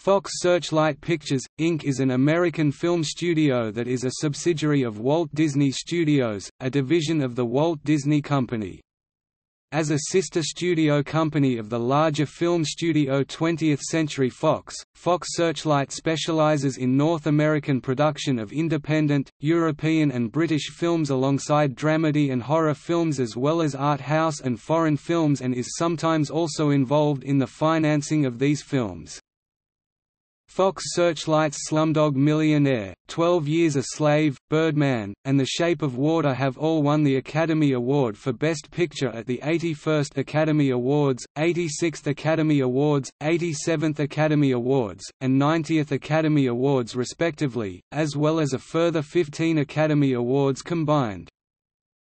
Fox Searchlight Pictures, Inc. is an American film studio that is a subsidiary of Walt Disney Studios, a division of the Walt Disney Company. As a sister studio company of the larger film studio 20th Century Fox, Fox Searchlight specializes in North American production of independent, European and British films alongside dramedy and horror films as well as art house and foreign films and is sometimes also involved in the financing of these films. Fox Searchlight's Slumdog Millionaire, 12 Years a Slave, Birdman, and The Shape of Water have all won the Academy Award for Best Picture at the 81st Academy Awards, 86th Academy Awards, 87th Academy Awards, and 90th Academy Awards respectively, as well as a further 15 Academy Awards combined.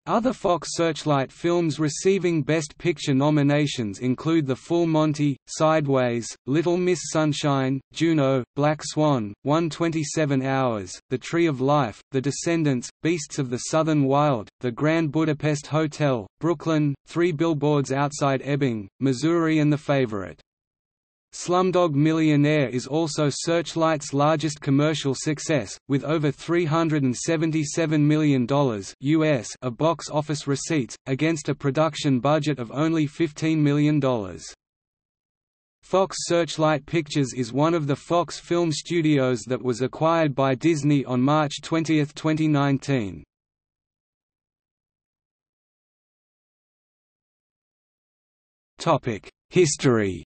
Other Fox Searchlight films receiving Best Picture nominations include The Full Monty, Sideways, Little Miss Sunshine, Juno, Black Swan, 127 Hours, The Tree of Life, The Descendants, Beasts of the Southern Wild, The Grand Budapest Hotel, Brooklyn, Three Billboards Outside Ebbing, Missouri and The Favorite. Slumdog Millionaire is also Searchlight's largest commercial success, with over $377 million US of box office receipts, against a production budget of only $15 million. Fox Searchlight Pictures is one of the Fox film studios that was acquired by Disney on March 20, 2019. History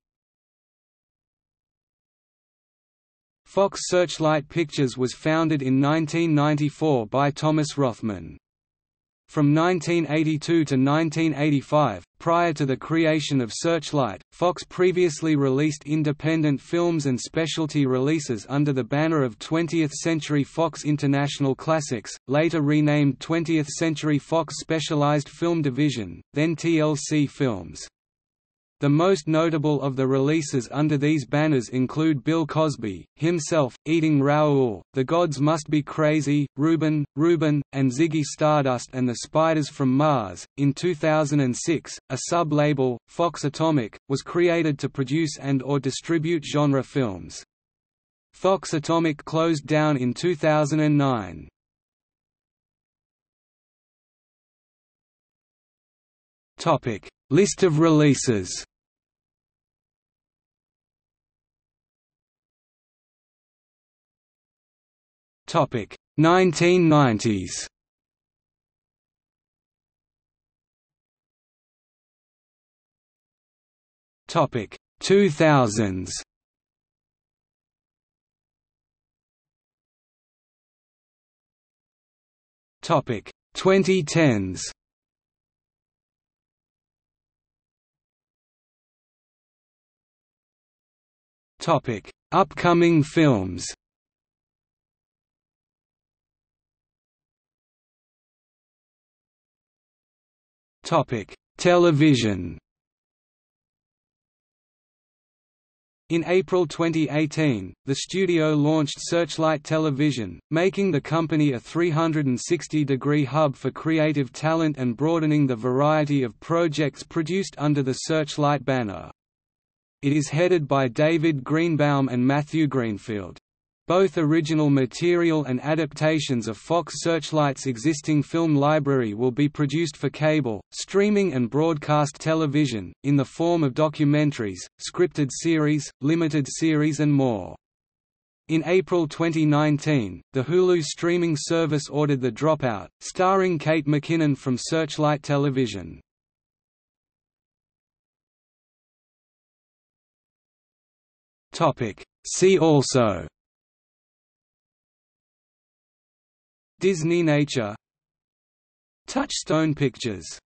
Fox Searchlight Pictures was founded in 1994 by Thomas Rothman. From 1982 to 1985, prior to the creation of Searchlight, Fox previously released independent films and specialty releases under the banner of 20th Century Fox International Classics, later renamed 20th Century Fox Specialized Film Division, then TLC Films. The most notable of the releases under these banners include Bill Cosby, himself, Eating Raoul, The Gods Must Be Crazy, Reuben, Reuben, and Ziggy Stardust and the Spiders from Mars. In 2006, a sub-label, Fox Atomic, was created to produce and or distribute genre films. Fox Atomic closed down in 2009. Topic: List of releases. Topic 1990s. Topic 2000s. Topic 2010s. Topic Upcoming films Television. In April 2018, the studio launched Searchlight Television, making the company a 360-degree hub for creative talent and broadening the variety of projects produced under the Searchlight banner. It is headed by David Greenbaum and Matthew Greenfield. Both original material and adaptations of Fox Searchlight's existing film library will be produced for cable, streaming and broadcast television, in the form of documentaries, scripted series, limited series and more. In April 2019, the Hulu streaming service ordered The Dropout, starring Kate McKinnon from Searchlight Television. See also Disneynature. Touchstone Pictures